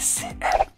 SL.